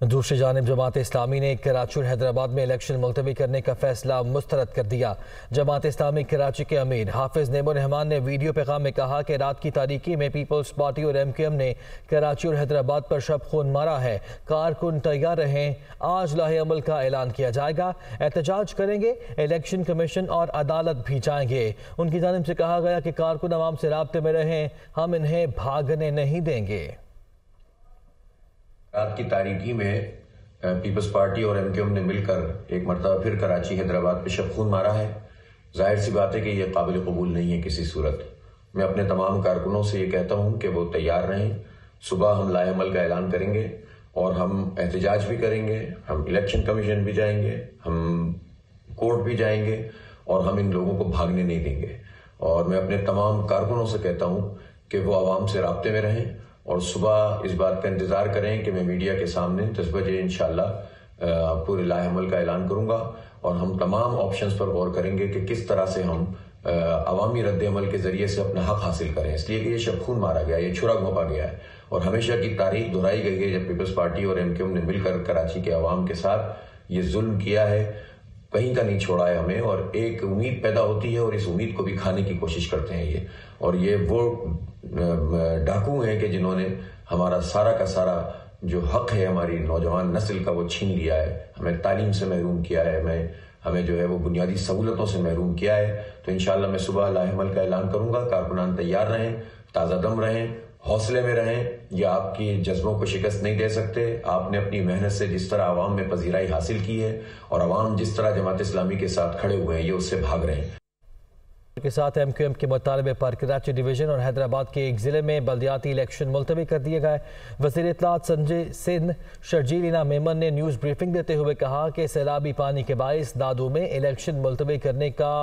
दूसरी जानब जमात इस्लामी ने कराची और हैदराबाद में इलेक्शन मुलतवी करने का फैसला मुस्तरद कर दिया। जमात इस्लामी कराची के अमीर हाफिज रहमान ने वीडियो पैगाम में कहा कि रात की तारीखी में पीपल्स पार्टी और एम के एम ने कराची और हैदराबाद पर शब खून मारा है। कारकुन तैयार रहें, आज लाहे अमल का ऐलान किया जाएगा। एहतजाज करेंगे, इलेक्शन कमीशन और अदालत भी जाएँगे। उनकी जानब से कहा गया कि कारकुन आवाम से रबते में रहें, हम इन्हें भागने नहीं देंगे। रात की तारीखी में पीपल्स पार्टी और एमक्यूएम ने मिलकर एक मरतबा फिर कराची, हैदराबाद पे शब खून मारा है। ज़ाहिर सी बात है कि यह काबिल कबूल नहीं है किसी सूरत। मैं अपने तमाम कारकुनों से ये कहता हूँ कि वो तैयार रहें। सुबह हम लाएमल का ऐलान करेंगे और हम एहतजाज भी करेंगे, हम इलेक्शन कमीशन भी जाएँगे, हम कोर्ट भी जाएँगे और हम इन लोगों को भागने नहीं देंगे। और मैं अपने तमाम कारकुनों से कहता हूँ कि वो आवाम से रबते में रहें और सुबह इस बात का इंतज़ार करें कि मैं मीडिया के सामने दस बजे इनशाला पूरे लाहमल का ऐलान करूँगा और हम तमाम ऑप्शंस पर गौर करेंगे कि किस तरह से हम अवामी रद्द अमल के ज़रिए से अपना हक हासिल करें। इसलिए कि ये शबखून मारा गया, ये छुरा घोपा गया है और हमेशा की तारीख दोहराई गई है जब पीपल्स पार्टी और एम ने मिलकर कराची के अवाम के साथ ये जुल्म किया है। कहीं का नहीं छोड़ा है हमें, और एक उम्मीद पैदा होती है और इस उम्मीद को भी खाने की कोशिश करते हैं ये। और ये वो डाकू हैं कि जिन्होंने हमारा सारा का सारा जो हक है हमारी नौजवान नस्ल का वो छीन लिया है। हमें तालीम से महरूम किया है, हमें हमें जो है वो बुनियादी सहूलतों से महरूम किया है। तो इन मैं सुबह लाहमल का ऐलान करूँगा, कारकुनान तैयार रहें, ताज़ा दम रहें हौसले में रहें, ये आपके जज्बों को शिकस्त नहीं दे सकते। आपने अपनी मेहनत से जिस तरह आवाम में पजीराई हासिल की है, और आवाम जिस तरह जमात इस्लामी के साथ खड़े हुए हैं, ये उससे भाग रहे हैं। के साथ एम क्यू एम के मुतालबे पर कराची डिवीज़न और हैदराबाद के एक ज़िले में बल्दियाती इलेक्शन मुलतवी कर दिए गए। वज़ीर इतलात संजय सिंह शर्जीलिना मेमन ने न्यूज़ ब्रीफिंग देते हुए कहा कि सैलाबी पानी के बायस दादू में इलेक्शन मुलतवी करने का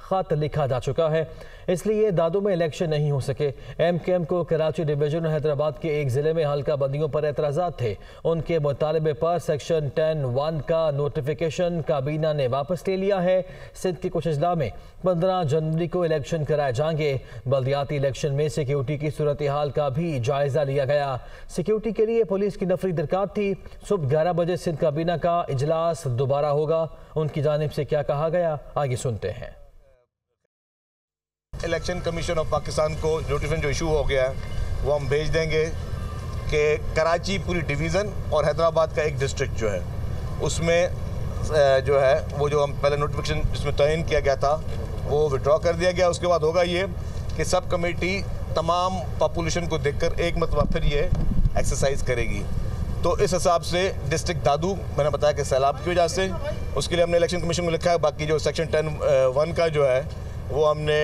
ख़त लिखा जा चुका है। इसलिए दादू में इलेक्शन नहीं हो सके। एम के एम को कराची डिवीज़न और हैदराबाद के एक ज़िले में हल्का बंदियों पर एतराज़ा थे। उनके मुतालबे पर सेक्शन टेन वन का नोटिफिकेशन काबीना ने वापस ले लिया है। सिंध के कुछ अजला में पंद्रह जनवरी को इलेक्शन कराए जाएँगे। बल्दियाती इलेक्शन में सिक्योरिटी की सूरत हाल का भी जायजा लिया गया। सिक्योरिटी के लिए पुलिस की नफरी दरकार थी। सुबह ग्यारह बजे सिंध काबीना का इजलास दोबारा होगा। उनकी जानब से क्या कहा गया, आगे सुनते हैं। इलेक्शन कमीशन ऑफ़ पाकिस्तान को नोटिफिकेशन जो इशू हो गया है, वो हम भेज देंगे कि कराची पूरी डिवीज़न और हैदराबाद का एक डिस्ट्रिक्ट जो है, उसमें जो है, वो जो हम पहले नोटिफिकेशन जिसमें तयन किया गया था वो विड्रॉ कर दिया गया। उसके बाद होगा ये कि सब कमेटी तमाम पॉपुलेशन को देखकर एक मतबा फिर ये एक्सरसाइज करेगी। तो इस हिसाब से डिस्ट्रिक्ट दादू, मैंने बताया कि सैलाब की वजह से उसके लिए हमने इलेक्शन कमीशन को लिखा है। बाकी जो सेक्शन टेन वन का जो है, वो हमने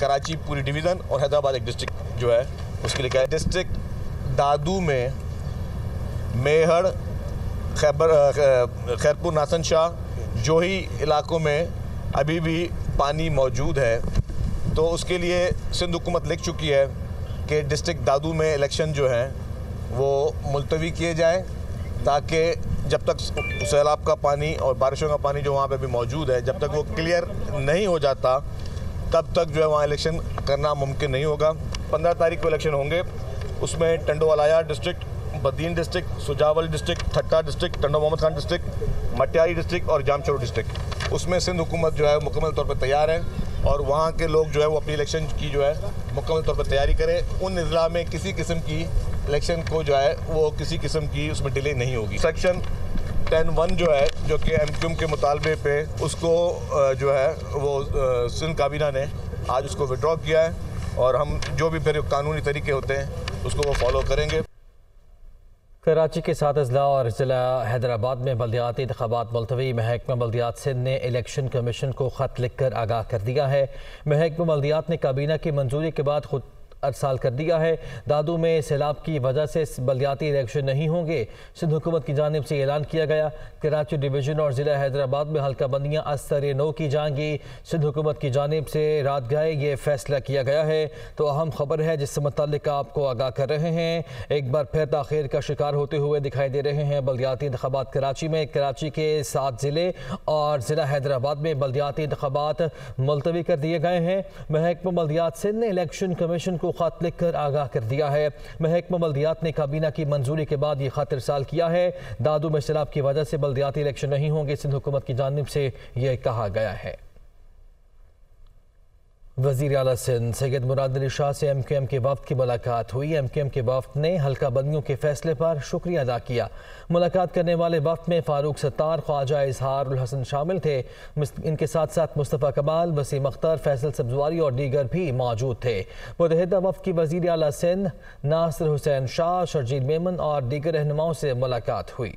कराची पूरी डिवीज़न और हैदराबाद एक डिस्ट्रिक्ट जो है, उसके लिखा है। डिस्ट्रिक्ट दादू में मेहड़, खैबर खैरपुर नासन शाह जो ही इलाकों में अभी भी पानी मौजूद है तो उसके लिए सिंध हुकूमत लिख चुकी है कि डिस्ट्रिक्ट दादू में इलेक्शन जो हैं, वो मुलतवी किए जाएँ, ताकि जब तक सैलाब का पानी और बारिशों का पानी जो वहाँ पे भी मौजूद है, जब तक वो क्लियर नहीं हो जाता, तब तक जो है वहाँ इलेक्शन करना मुमकिन नहीं होगा। पंद्रह तारीख को इलेक्शन होंगे, उसमें Tando Allahyar district, Badin district, Sujawal district Thatta district, Tando Mohammad Khan district, Matiari district और जामचोर डिस्ट्रिक्ट। उसमें सिंध हुकूमत जो है मुकम्मल तौर पर तैयार है और वहाँ के लोग जो है वो अपनी इलेक्शन की जो है मुकम्मल तौर पर तैयारी करें। उन अजला में किसी किस्म की इलेक्शन को जो है वो किसी किस्म की उसमें डिले नहीं होगी। सेक्शन टेन वन जो है, जो कि एम क्यूम के मुतालबे पे उसको जो है वो सिंध काबीना ने आज उसको विड्रॉ किया है और हम जो भी फिर कानूनी तरीके होते हैं उसको वो फॉलो करेंगे। कराची के सात अजला और ज़िला हैदराबाद में बल्दियाती इंतबात मुलतवी महकमा बल्दियात सिंध ने इलेक्शन कमीशन को ख़त लिखकर आगाह कर दिया है। महकमा बल्दियात ने काबीना की मंजूरी के बाद खुद अरसाल कर दिया है। दादू में सैलाब की वजह से बलदियाती इलेक्शन नहीं होंगे। सिंध हुकूमत की जानब से ऐलान किया गया। कराची डिवीज़न और ज़िला हैदराबाद में हल्का बंदियाँ अस्तर नो की जाएँगी सिंध हुकूमत की जानब से रात गए, ये फैसला किया गया है। तो अहम खबर है, जिससे मुतल आपको आगाह कर रहे हैं। एक बार फिर तखिर का शिकार होते हुए दिखाई दे रहे हैं बलदियाती इंतबात कराची में। कराची के सात ज़िले और ज़िला हैदराबाद में बलदियाती इंतबात मुलतवी कर दिए गए हैं। महकमा बल्दियात सिंध ने इलेक्शन कमीशन को खत लिखकर आगाह कर दिया है। महकमा बल्दियात ने काबीना की मंजूरी के बाद ये खातिर साल किया है। दादू में शराब की वजह से बल्दियाती इलेक्शन नहीं होंगे, सिंध हुकूमत की जानब से यह कहा गया है। वज़ीर अला सिंध, सैयद मुराद अली शाह से एम क्यू एम के वफद की मुलाकात हुई। एम क्यू एम के वफद ने हल्का बंदियों के फैसले पर शुक्रिया अदा किया। मुलाकात करने वाले वफद में फारूक सत्तार, ख्वाजा इजहार हसन शामिल थे। इनके साथ साथ मुस्तफ़ा कमाल, वसीम अख्तर, फैसल सब्जवारी और दीगर भी मौजूद थे। मुतहदा वफद की वज़ीर अला सिंध, नासिर हुसैन शाह, शर्जील मेमन और दीगर रहनुमाओं से मुलाकात हुई।